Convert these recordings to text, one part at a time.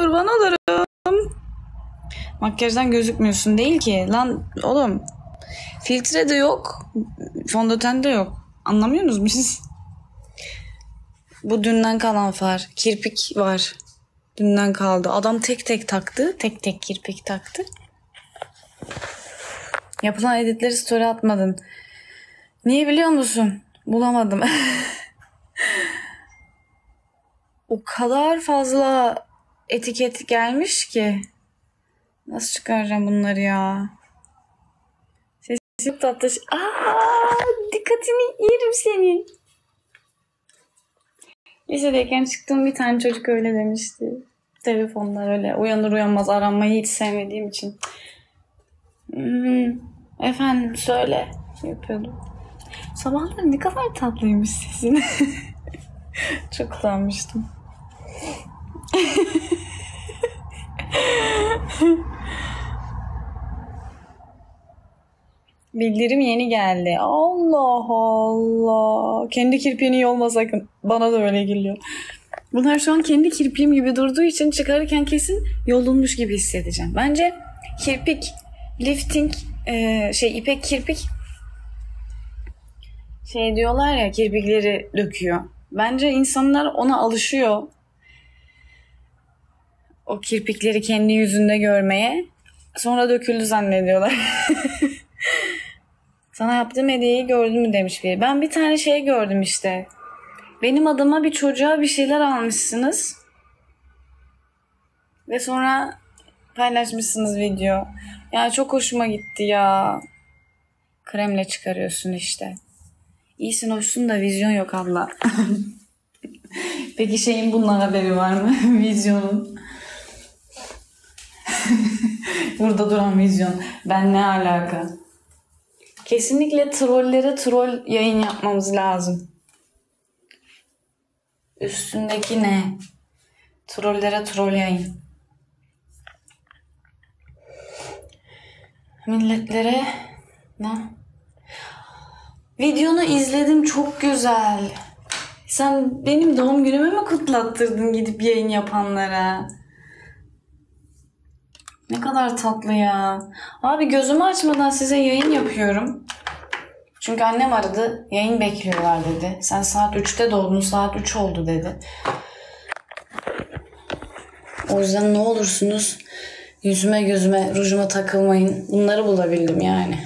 kurban olurum. Makyajdan gözükmüyorsun değil ki. Lan oğlum filtre de yok. Fondöten de yok. Anlamıyorsunuz mu siz? Bu dünden kalan far. Kirpik var. Dünden kaldı. Adam tek tek taktı. Tek tek kirpik taktı. Yapılan editleri story atmadın. Niye biliyor musun? Bulamadım. o kadar fazla etiket gelmiş ki. Nasıl çıkaracağım bunları ya? Sesi çok tatlı. Aa, dikkatimi yerim senin. Lisedeyken çıktığım bir tane çocuk öyle demişti. Telefonlar öyle uyanır uyanmaz aranmayı hiç sevmediğim için. Hmm, efendim söyle yapıyordum. Sabahları ne kadar tatlıymış sesin. Çok utanmıştım. Bildirim yeni geldi. Allah Allah. Kendi kirpiğini yolma sakın. Bana da öyle geliyor. Bunlar şu an kendi kirpiğim gibi durduğu için çıkarırken kesin yolunmuş gibi hissedeceğim. Bence kirpik, lifting, e, şey ipek kirpik şey diyorlar ya kirpikleri döküyor. Bence insanlar ona alışıyor. O kirpikleri kendi yüzünde görmeye. Sonra döküldü zannediyorlar. Sana yaptığım hediyeyi gördün mü demiş biri. Ben bir tane şey gördüm işte. Benim adıma bir çocuğa bir şeyler almışsınız. Ve sonra paylaşmışsınız video. Ya çok hoşuma gitti ya. Kremle çıkarıyorsun işte. İyisin hoşsun da vizyon yok abla. Peki şeyin bundan haberi var mı? Vizyonun. Burada duran vizyon. Ben ne alaka? Kesinlikle trollere troll yayın yapmamız lazım. Üstündeki ne? Trollere troll yayın. Milletlere ne? Videonu izledim çok güzel. Sen benim doğum günümü mü kutlattırdın gidip yayın yapanlara? Ne kadar tatlı ya. Abi gözümü açmadan size yayın yapıyorum. Çünkü annem aradı. Yayın bekliyorlar dedi. Sen saat 3'te doğdun. Saat 3 oldu dedi. O yüzden ne olursunuz yüzüme gözüme rujuma takılmayın. Bunları bulabildim yani.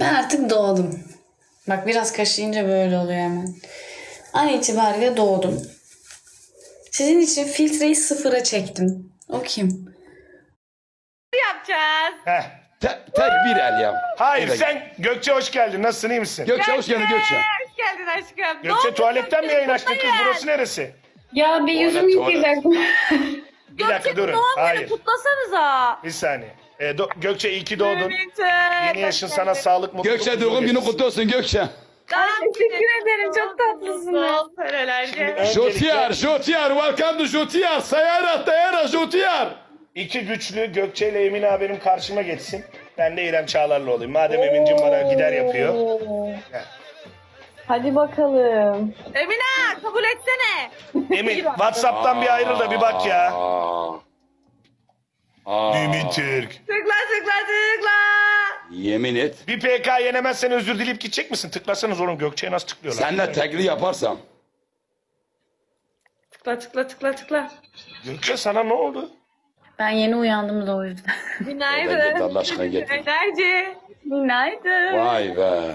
Ben artık doğdum. Bak biraz kaşıyınca böyle oluyor hemen. An itibariyle doğdum. Sizin için filtreyi sıfıra çektim. O kim? yapacağız. Heh. Te- tek bir el ya. Hayır Evet. sen Gökçe hoş geldin. Nasılsın iyi misin? Gökçe hoş geldin Gökçe. Hoş geldin aşkım. Ne Gökçe oldu? tuvaletten mi yayın açtın kız? Kutlayın. Burası neresi? Ya bir yüzümü tuvalet. yıkayacaktım. Bir dakika Gökçe durun. doğum günü Hayır. kutlasanıza. Bir saniye. Ee, do- Gökçe iyi ki doğdun. Yeni yaşın sana sağlık, mutluluk. Gökçe doğum günü kutlu olsun Gökçe. Teşekkür ederim. Çok tatlısınız. Öncelikle Jotier, Jotier, welcome to Jotier. Sayara, Tayara, Jotier. iki güçlü Gökçe ile Emine abim karşıma geçsin. Ben de İrem Çağlar'la olayım. Madem Emin'cim bana gider yapıyor. Hadi bakalım. Emine kabul etsene. Emin Whatsapp'tan bir ayrıl da bir bak ya. Aa. Aa. Mümin Türk. Tıkla tıkla tıkla. Yemin et. Bir PK yenemezsen özür dileyip gidecek misin? Tıklasanız oğlum Gökçe'ye nasıl tıklıyorlar? Sen de tekli yaparsam. Tıkla tıkla tıkla tıkla. Gökçe sana ne oldu? Ben yeni uyandım da o yüzden. Oradan git, Günaydın. Allah aşkına git. Enerji. Günaydın. Vay be.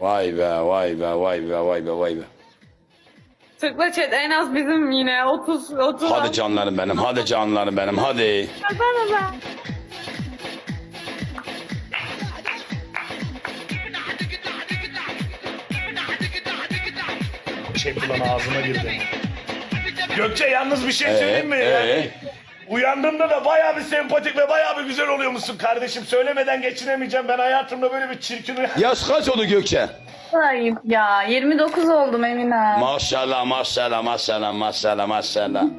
Vay be, vay be, vay be, vay be, vay be. Tıkla chat en az bizim yine 30 30. Hadi canlarım benim, hadi canlarım benim, hadi. Bana da. Şey ulan ağzıma girdi. Gökçe yalnız bir şey Ee, söyleyeyim mi? ee? Yani uyandığımda da bayağı bir sempatik ve bayağı bir güzel oluyormuşsun kardeşim. Söylemeden geçinemeyeceğim. Ben hayatımda böyle bir çirkin... Yaş kaç oldu Gökçe? Ayıp ya. 29 oldum Emine. Maşallah, maşallah, maşallah, maşallah, maşallah.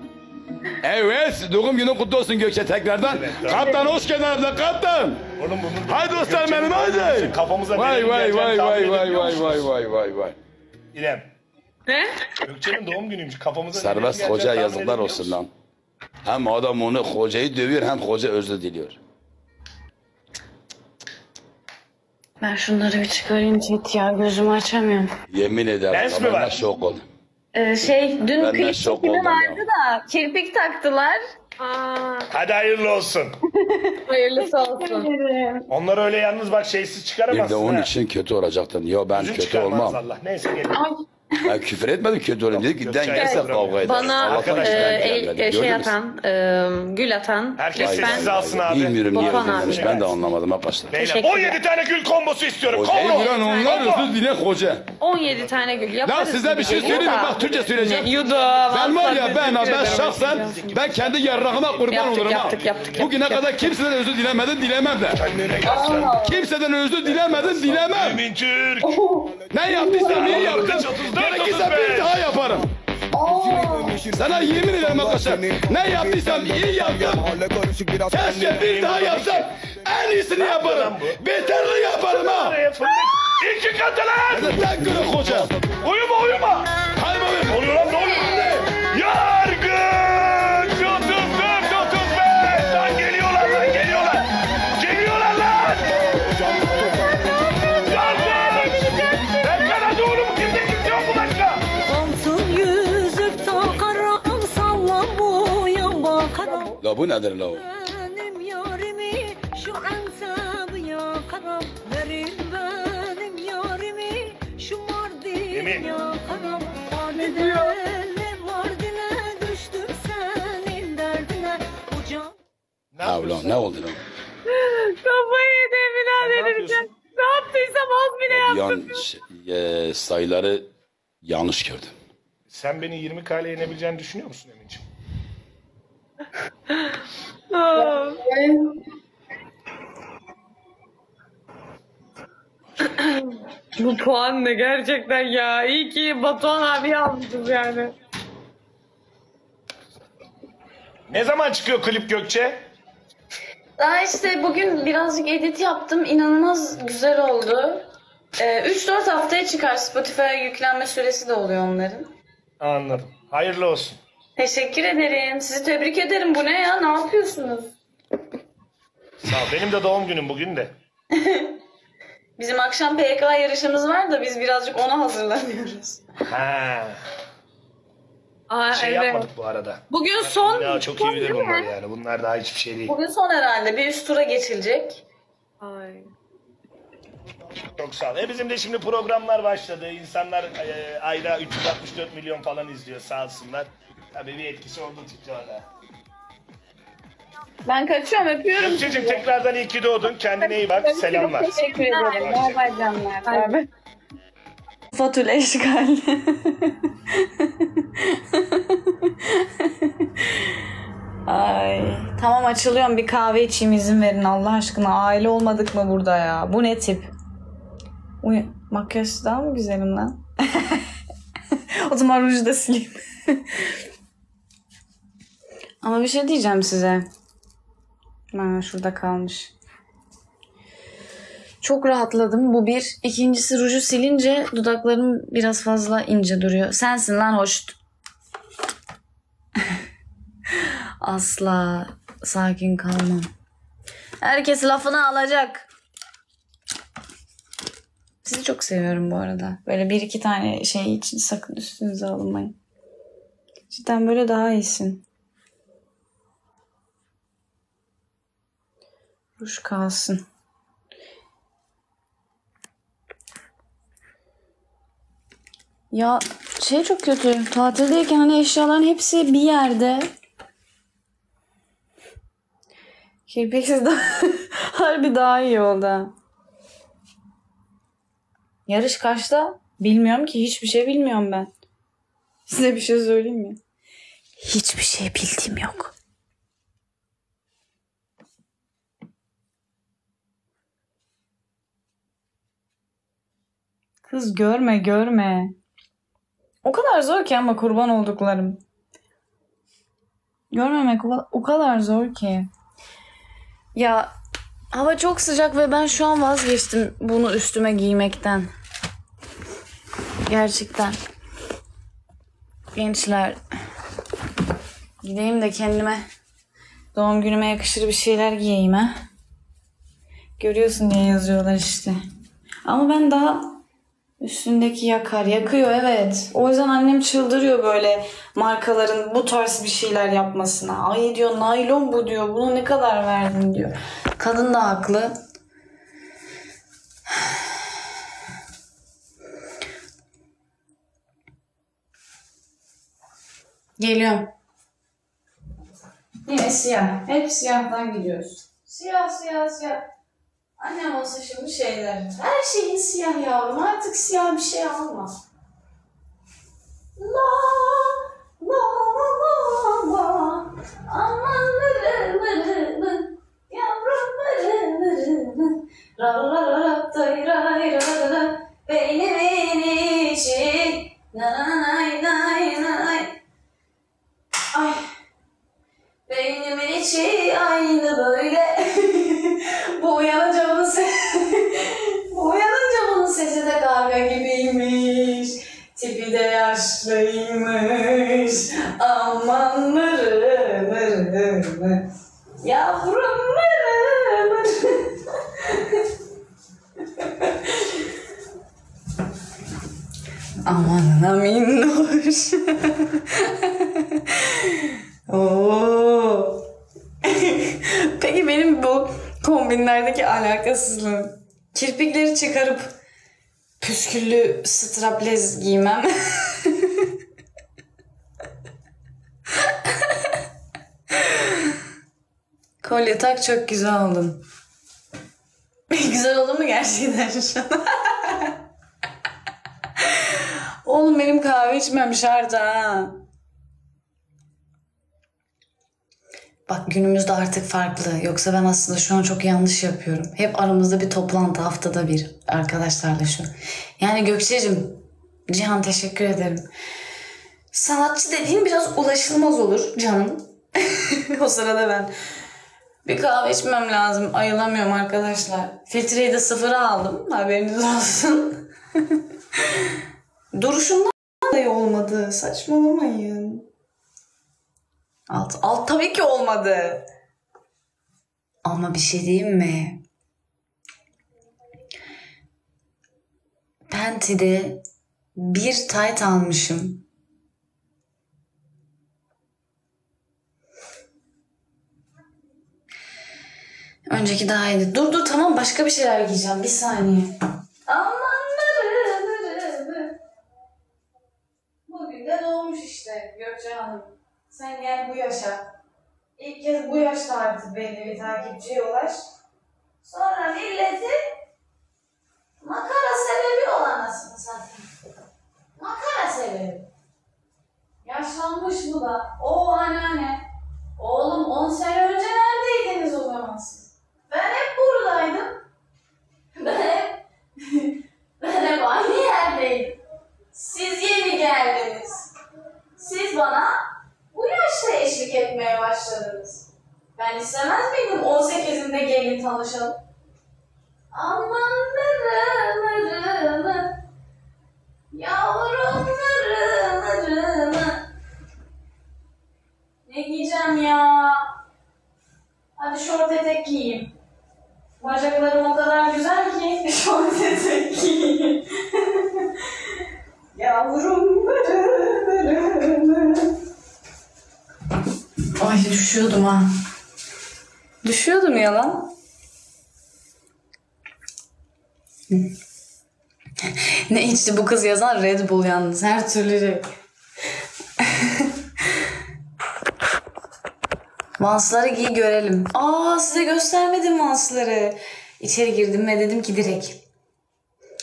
Evet, doğum günü kutlu olsun Gökçe tekrardan. Kaptan hoş geldin abla, kaptan. Oğlum bunu... Haydi dostlar benim, haydi. Kafamıza Vay vay vay vay vay vay vay vay vay vay. İrem. Ne? Gökçe'nin doğum günüymüş. Kafamıza Serbest hoca yazıklar olsun lan. Hem adam onu hocayı dövüyor hem hoca özür diliyor. Ben şunları bir çıkarayım chat ya. Gözümü açamıyorum. Yemin ederim. Lens mi ben var? şok oldum. Ee, şey dün Ben de klip şok çekimi oldum vardı da kirpik taktılar. Aa, Hadi hayırlı olsun. hayırlısı olsun. Onları öyle yalnız bak şeysiz Bir çıkaramazsın. de onun ha. için kötü olacaktım. Ya ben Yüzün kötü çıkarmaz olmam. Allah. Neyse gelin. Ben küfür etmedim kötü olayım. Dedik ki denk gelse kavga ederiz. Bana Allah'tan e, hiç e, şey atan, e, gül atan. Herkes Vay sessiz vay alsın abi. Bilmiyorum niye Batuhan öyle demiş. abi. Ben de anlamadım arkadaşlar. Beyler Teşekkürler. 17 tane gül kombosu istiyorum. Hocayı Kombo. vuran onlar özür dile hoca. 17 tane gül Ya yaparız. size bir şey söyleyeyim mi? Bak Türkçe söyleyeceğim. Yuda. Ben var ya ben, ben şahsen ben kendi yarrağıma kurban Yaptık, olurum ha. yaptık, yaptık, Bugüne yaptık, kadar kimseden özür dilemedim dilemem de. Kendine. Kimseden özür dilemedim dilemem. Emin Türk. Ne yaptıysam iyi yaptım. 34, Gerekirse 35. bir daha yaparım. Sana yemin ederim arkadaşlar. Ne yaptıysam iyi yaptım. Keşke bir daha yapsam. En iyisini yaparım. Beterini yaparım ha. İki katı lan. Tek günü koca. Uyuma uyuma. Senin derdine Hocam Ne ulan ne oldu lan? Kafayı yedi Emine ne dedim. yapıyorsun? Ne yaptıysam az bile yaptım. Yan şey, e, sayıları yanlış gördüm. Sen beni 20 kale yenebileceğini düşünüyor musun Emin'ciğim? Bu puan ne gerçekten ya. İyi ki Batuhan abi almışız yani. Ne zaman çıkıyor klip Gökçe? Daha işte bugün birazcık edit yaptım. İnanılmaz güzel oldu. Ee, 3-4 haftaya çıkar. Spotify'a yüklenme süresi de oluyor onların. Anladım. Hayırlı olsun. Teşekkür ederim. Sizi tebrik ederim. Bu ne ya? Ne yapıyorsunuz? Sağ ol. Benim de doğum günüm bugün de. Bizim akşam PK yarışımız var da biz birazcık ona hazırlanıyoruz. Ha. Aa, Şey evet. yapmadık bu arada. Bugün son. Daha çok son iyi bilir bunlar yani. Bunlar daha hiçbir şey değil. Bugün son herhalde. Bir üst tura geçilecek. Ay. Çok sağ ol. E bizim de şimdi programlar başladı. İnsanlar e, ayda 364 milyon falan izliyor sağ olsunlar. Tabii bir etkisi oldu TikTok'ta. Ben kaçıyorum. Öpüyorum. Gökçe'cim tekrardan iyi ki doğdun. Kendine iyi bak. Selamlar. Teşekkür ederim. Bay bay canlar. Bay bay. Fatül eşgal. Ay. Tamam açılıyorum bir kahve içeyim izin verin Allah aşkına. Aile olmadık mı burada ya? Bu ne tip? Uy makyaj daha mı güzelim lan? o zaman ruju da sileyim. Ama bir şey diyeceğim size. Ha, şurada kalmış. Çok rahatladım. Bu bir. İkincisi ruju silince dudaklarım biraz fazla ince duruyor. Sensin lan hoş. Asla sakin kalmam. Herkes lafını alacak. Sizi çok seviyorum bu arada. Böyle bir iki tane şey için sakın üstünüze alınmayın. Cidden böyle daha iyisin. Ruj kalsın. Ya şey çok kötü. Tatildeyken hani eşyaların hepsi bir yerde. Kirpiksiz daha... Harbi daha iyi oldu. Yarış kaçta? Bilmiyorum ki. Hiçbir şey bilmiyorum ben. Size bir şey söyleyeyim mi? Hiçbir şey bildiğim yok. Kız görme görme. O kadar zor ki ama kurban olduklarım. Görmemek o- kadar zor ki. Ya hava çok sıcak ve ben şu an vazgeçtim bunu üstüme giymekten. Gerçekten. Gençler gideyim de kendime doğum günüme yakışır bir şeyler giyeyim ha. Görüyorsun diye yazıyorlar işte. Ama ben daha üstündeki yakar. Yakıyor evet. O yüzden annem çıldırıyor böyle markaların bu tarz bir şeyler yapmasına. Ay diyor naylon bu diyor. Bunu ne kadar verdin diyor. Kadın da haklı. Geliyorum. Yine siyah. Hep siyahtan gidiyoruz. Siyah siyah siyah. Annem olsa şimdi şeyler. Her şeyin siyah yavrum. Artık siyah bir şey alma. La la la la. Aman mırı mırı mı. Yavrum mırı mırı mı. Ra ra ra ra ray ra ra. Beynimin benim bu kombinlerdeki alakasızlığım. Kirpikleri çıkarıp püsküllü straplez giymem. Kolye tak çok güzel oldun. güzel oldu mu gerçekten şu an? Oğlum benim kahve içmem şart ha. Bak günümüzde artık farklı. Yoksa ben aslında şu an çok yanlış yapıyorum. Hep aramızda bir toplantı haftada bir arkadaşlarla şu. Yani Gökçe'cim, Cihan teşekkür ederim. Sanatçı dediğin biraz ulaşılmaz olur canım. o sırada ben bir kahve içmem lazım. Ayılamıyorum arkadaşlar. Filtreyi de sıfıra aldım. Haberiniz olsun. Duruşumdan dolayı olmadı. Saçmalamayın. Alt, alt tabii ki olmadı. Ama bir şey diyeyim mi? Penti'de bir tayt almışım. Önceki daha iyiydi. Dur dur tamam başka bir şeyler giyeceğim. Bir saniye. Aman nırı nırı nırı. Bugün de doğmuş işte Gökçe Hanım. Sen gel bu yaşa. İlk kez bu yaşta artık belli bir takipçiye ulaş. Sonra milleti makara sebebi ol anasını satayım. Makara sebebi. Yaşlanmış bu da. O anneanne. Oğlum 10 sene önce neredeydiniz o zaman siz? Ben hep buradaydım. Ben hep, ben hep aynı yerdeydim. Siz yeni geldiniz. Siz bana eşlik etmeye başladınız. Ben istemez miydim 18'inde gelin tanışalım? Aman içti bu kız yazan Red Bull yalnız her türlü şey. Vansları giy görelim. Aa size göstermedim vansları. İçeri girdim ve dedim ki direkt.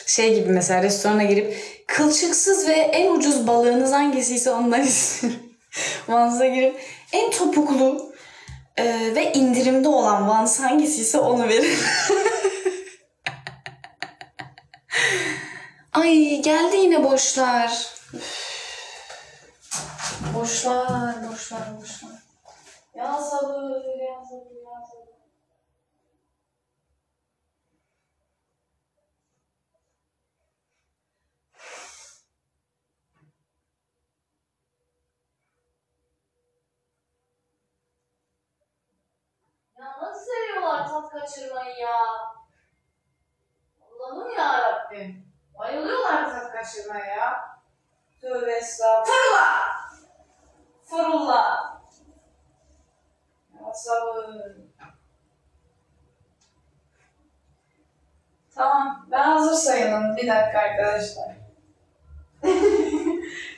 Şey gibi mesela restorana girip kılçıksız ve en ucuz balığınız hangisiyse ondan istiyorum. Vans'a girip en topuklu e, ve indirimde olan Vans hangisiyse onu verin. Ay geldi yine boşlar. Boşlar, boşlar, boşlar. Ya sabır, ya sabır, ya sabır. Ya nasıl seviyorlar tat kaçırmayı ya? Allah'ım ya Rabbim. Bayılıyorlar tat kaçırmaya ya. Tövbe estağfurullah. Fırullah. Ya sabır. Tamam, ben hazır sayılım. Bir dakika arkadaşlar.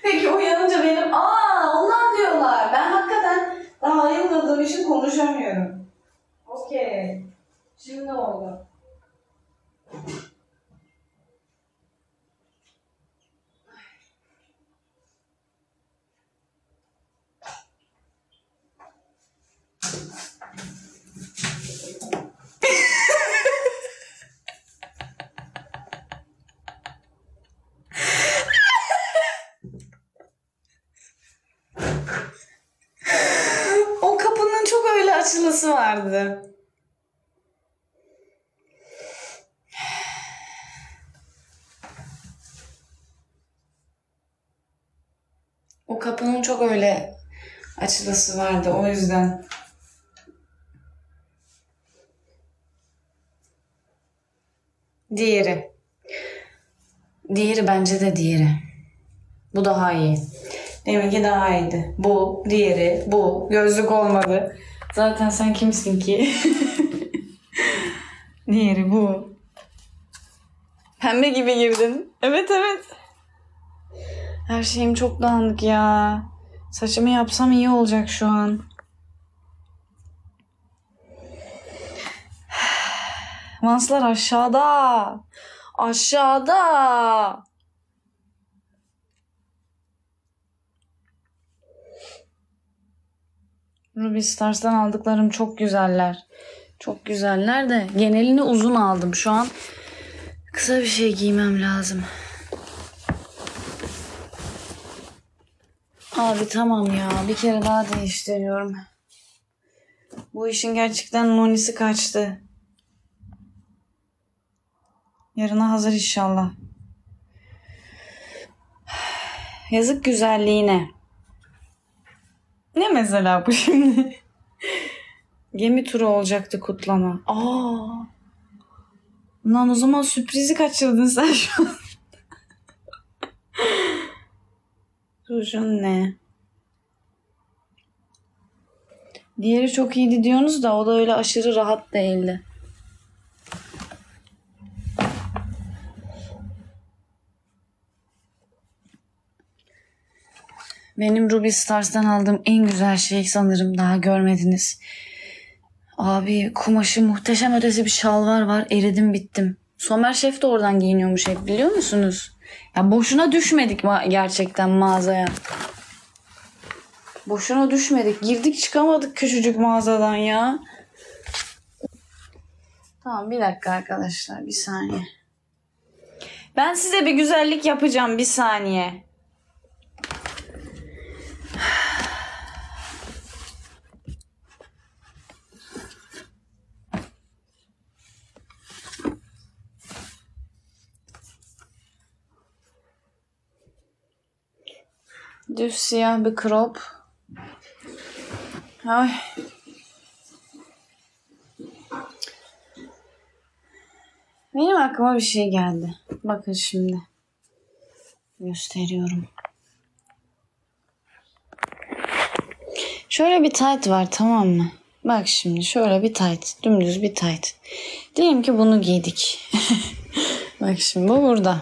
Peki uyanınca benim, aa ondan diyorlar. Ben hakikaten daha ayılmadığım için konuşamıyorum. Okey. Şimdi oldu. O kapının çok öyle açılısı vardı. O kapının çok öyle açılısı vardı o yüzden. Diğeri. Diğeri bence de diğeri. Bu daha iyi. Deminki daha iyiydi. Bu, diğeri, bu. Gözlük olmadı. Zaten sen kimsin ki? diğeri bu. Pembe gibi girdin. Evet evet. Her şeyim çok dağınık ya. Saçımı yapsam iyi olacak şu an. Vanslar aşağıda. Aşağıda. Ruby Stars'tan aldıklarım çok güzeller. Çok güzeller de genelini uzun aldım. Şu an kısa bir şey giymem lazım. Abi tamam ya. Bir kere daha değiştiriyorum. Bu işin gerçekten nonisi kaçtı. Yarına hazır inşallah. Yazık güzelliğine. Ne mesela bu şimdi? Gemi turu olacaktı kutlama. Aa. Lan o zaman sürprizi kaçırdın sen şu an. Rujun ne? Diğeri çok iyiydi diyorsunuz da o da öyle aşırı rahat değildi. Benim Ruby Stars'tan aldığım en güzel şey sanırım daha görmediniz. Abi kumaşı muhteşem ötesi bir şalvar var. Eridim bittim. Somer Şef de oradan giyiniyormuş hep biliyor musunuz? Ya boşuna düşmedik ma- gerçekten mağazaya. Boşuna düşmedik. Girdik çıkamadık küçücük mağazadan ya. Tamam bir dakika arkadaşlar bir saniye. Ben size bir güzellik yapacağım bir saniye. Düz siyah bir crop. Ay. Benim aklıma bir şey geldi. Bakın şimdi. Gösteriyorum. Şöyle bir tight var tamam mı? Bak şimdi şöyle bir tight. Dümdüz bir tight. Diyelim ki bunu giydik. Bak şimdi bu burada.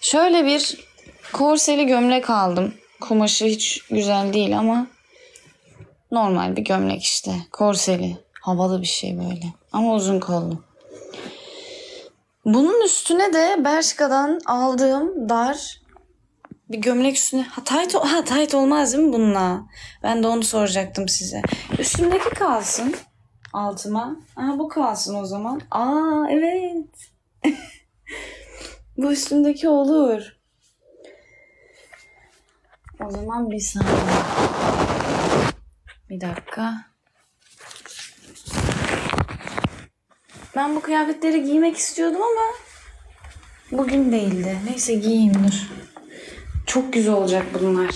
Şöyle bir korseli gömlek aldım. Kumaşı hiç güzel değil ama normal bir gömlek işte. Korseli. Havalı bir şey böyle. Ama uzun kollu. Bunun üstüne de Bershka'dan aldığım dar bir gömlek üstüne. Ha tight, ha tight olmaz değil mi bununla? Ben de onu soracaktım size. Üstümdeki kalsın altıma. Aha bu kalsın o zaman. Aa evet. bu üstümdeki olur. O zaman bir saniye. Bir dakika. Ben bu kıyafetleri giymek istiyordum ama bugün değildi. Neyse giyeyim dur. Çok güzel olacak bunlar.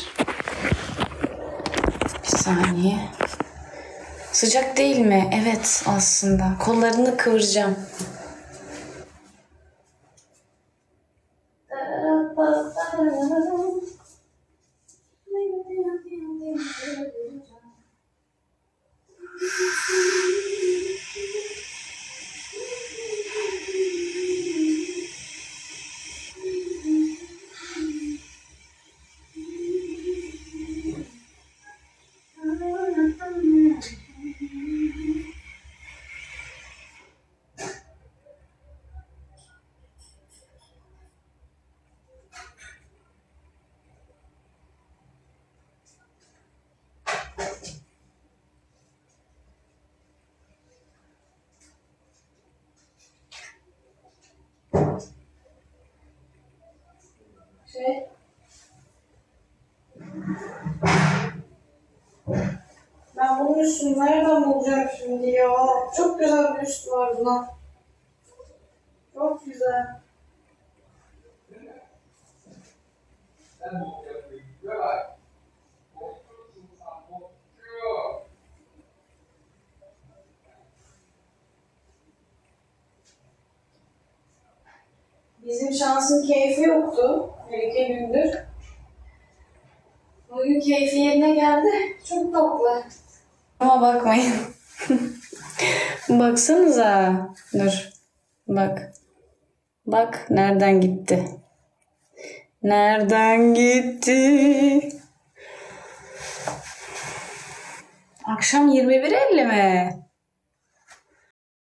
Bir saniye. Sıcak değil mi? Evet aslında. Kollarını kıvıracağım. Ben bunun üstünü nereden bulacağım şimdi ya? Çok güzel bir üstü var buna. Çok güzel. Bizim şansın keyfi yoktu. Bir iki gündür. Bugün keyfi yerine geldi. Çok tatlı. Ama bakmayın. Baksanıza. Dur. Bak. Bak nereden gitti. Nereden gitti? Akşam 21.50 mi?